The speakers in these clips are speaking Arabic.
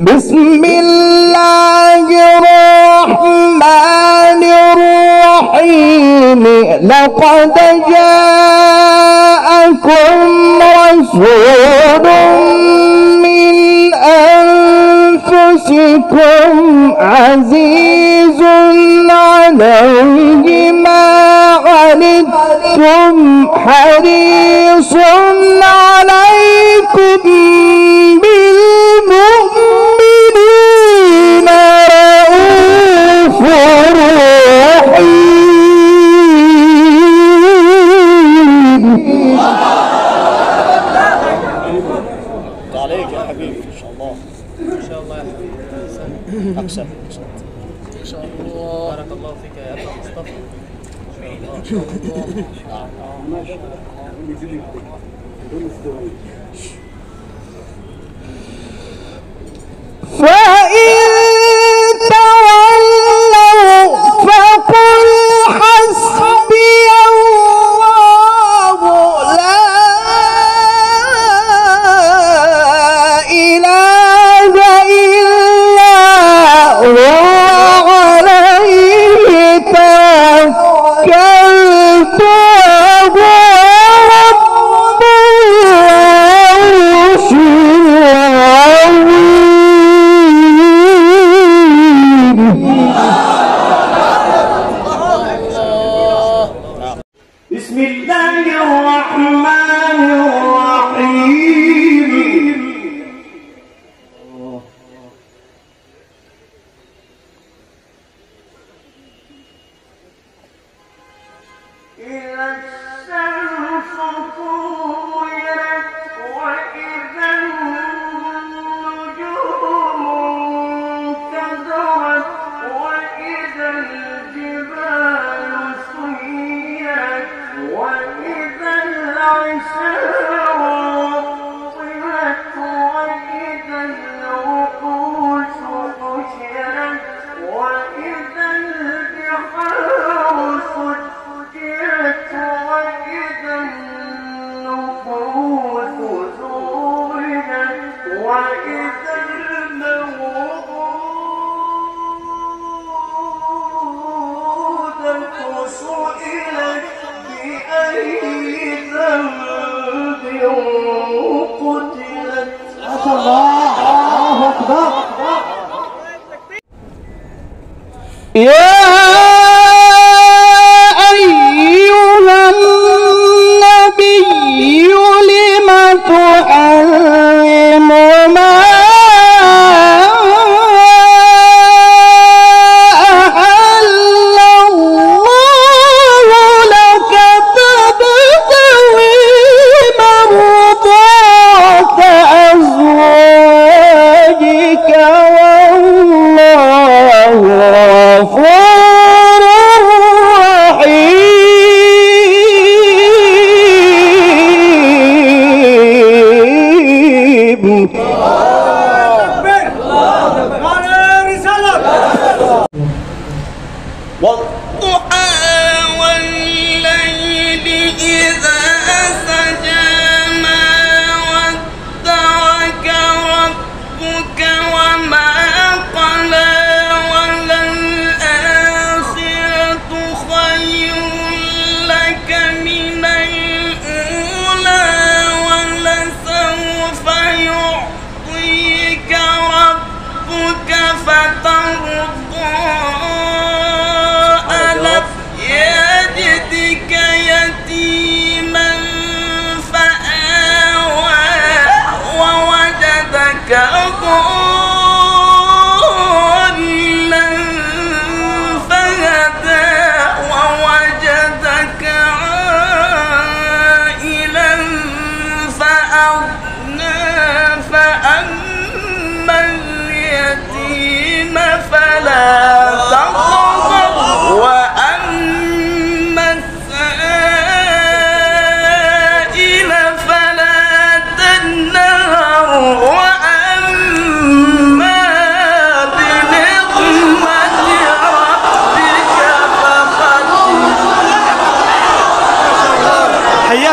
بسم الله الرحمن الرحيم. لقد جاءكم رسول من أنفسكم عزيز عليه ما عنتم حريص Spirit.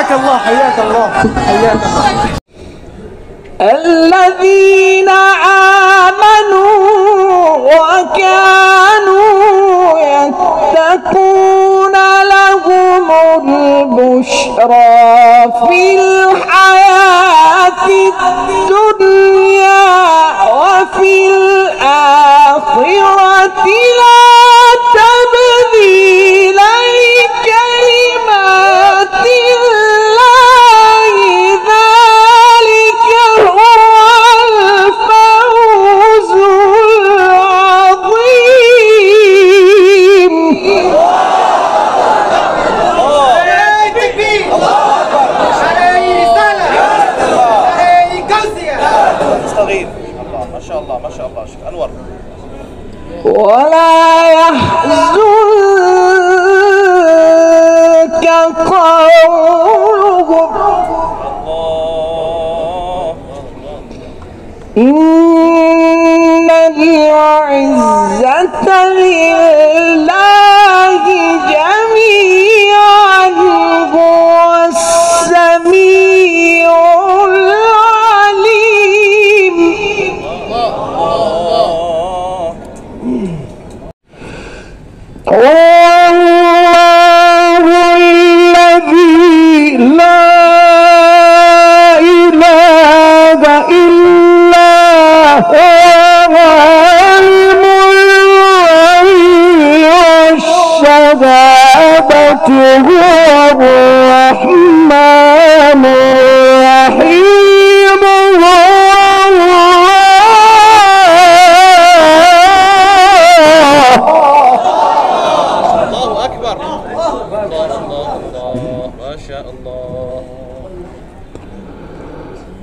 حياك الله حياك الله حياك الله. الذين آمنوا وكانوا يتقون لهم البشرى في الحياة الدنيا وفي الآخرة لا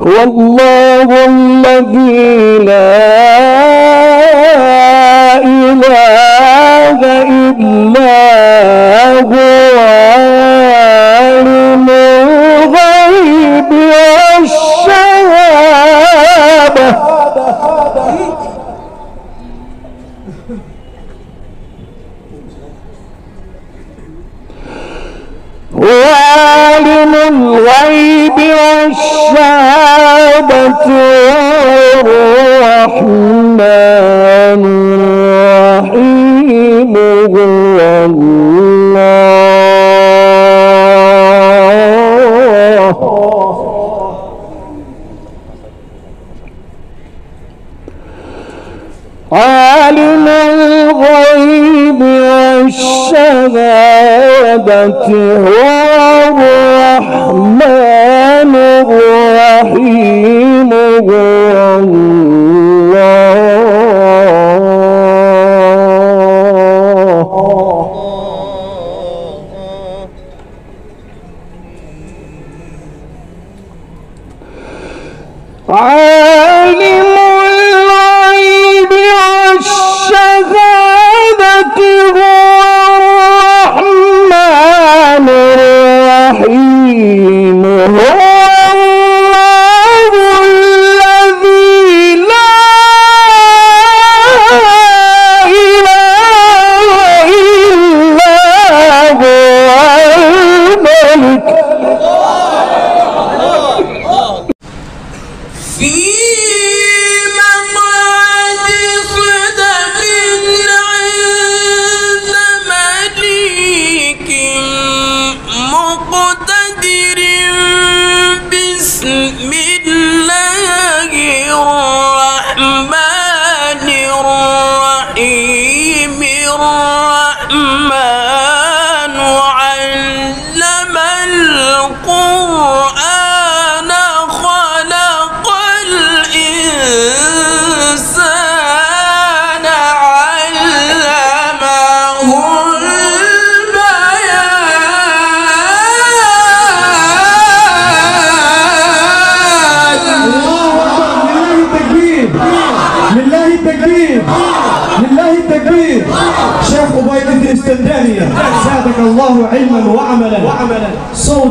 والله الذي لا إله إلا هو عالم الغيب والشهادة. وعالم الغيب والشهادة. الرحيم هو الله. عالم الغيب والشهادة هو الرحمن الرحيم. رحيم هو الله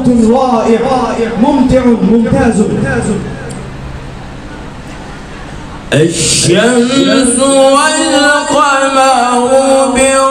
صوت رائع ممتع ممتاز. الشمس والقمر بر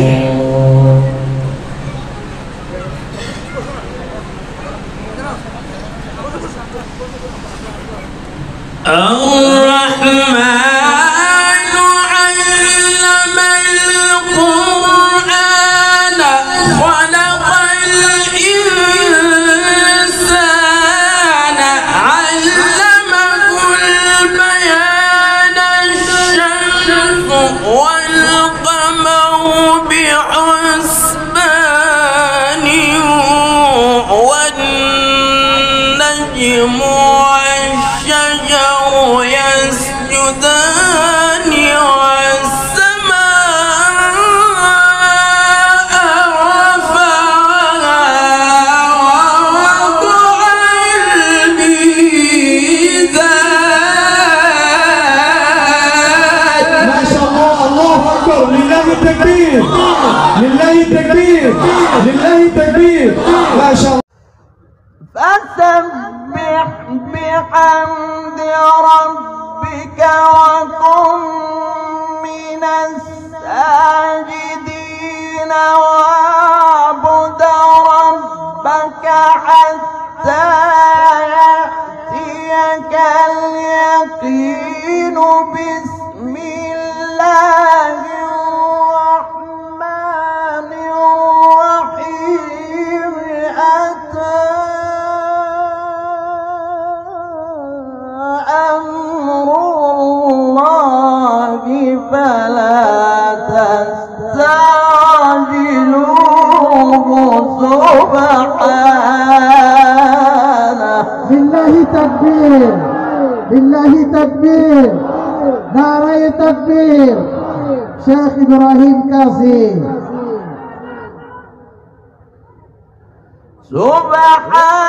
شاء والنجم والشجر يسجدان والسماء رفعها ووضع الميزان. ما شاء الله الله أكبر. لله التكبير. لله التكبير. لله التكبير. ما شاء الله. فسبح بحمد ربك وكن من الساجدين سبحانه. بالله تكبير بالله تكبير. ناري تكبير. شيخ إبراهيم كاسي سبحانه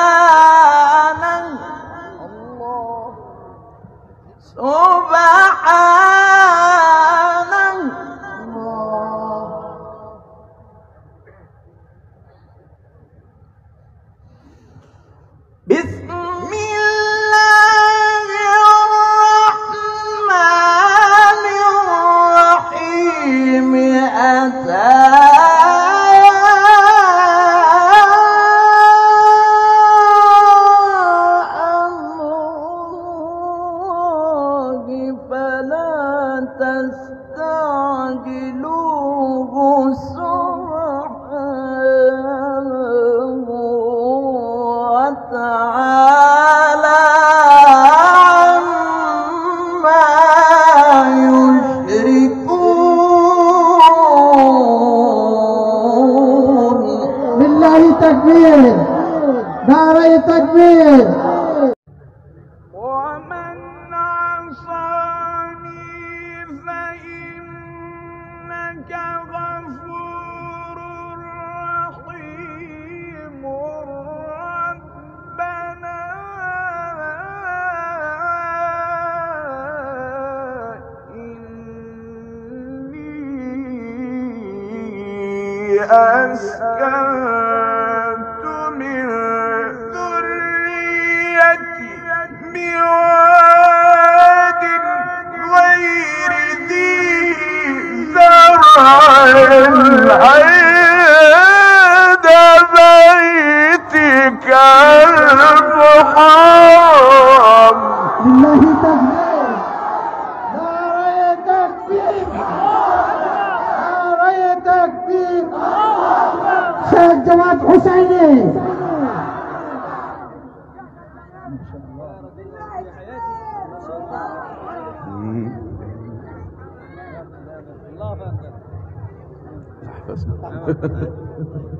ناري تكبير. ومن عصاني فإنك غفور رحيم. ربنا إني أسكنت عند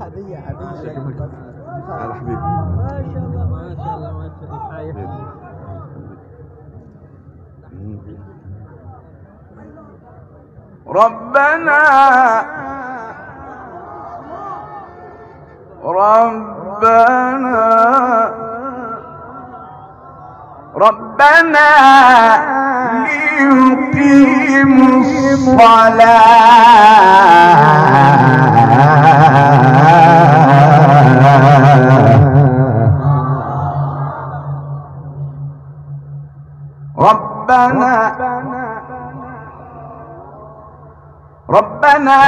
هدية على حبيبي. ما شاء الله ما شاء الله ما شاء الله. ربنا ربنا. ربنا ليقيموا الصلاة. ربنا ربنا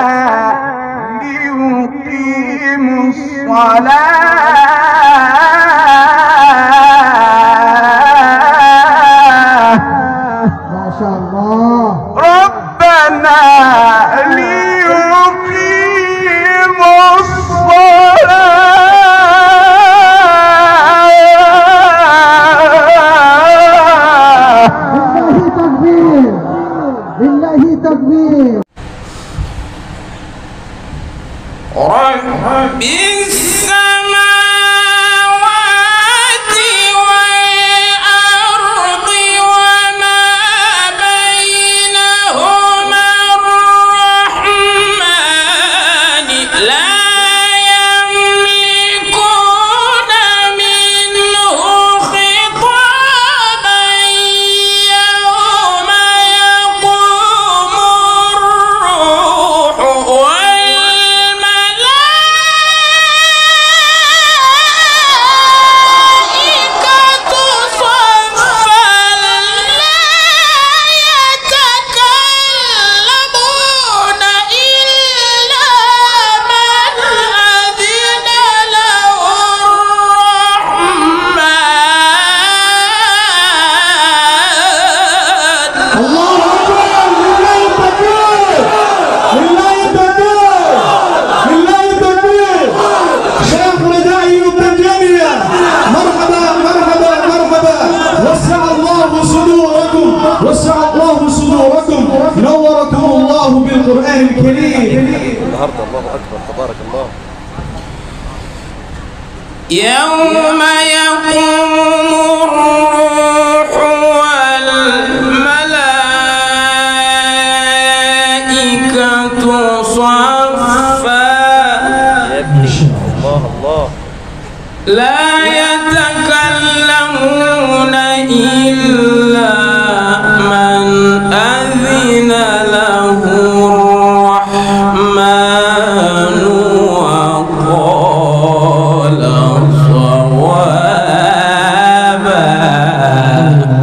ليقيموا الصلاة. شاء الله ربنا ليقيموا الصلاة. لله تكبير. لله تكبير. رب السماوات تبارك الله. يوم يقوم الروح والملائكة صفا. الله الله. لا يتكلمون إلا uh,